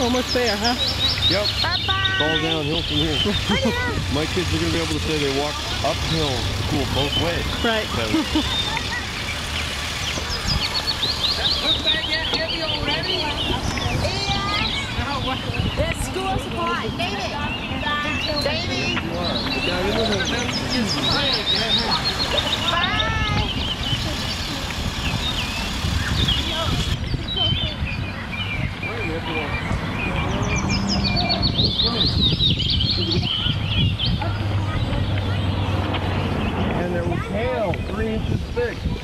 almost there, huh? Yep. Bye-bye. It's all downhill from here. My kids are going to be able to say they walked uphill to school both ways. Right. There's school supply. David. David. 多。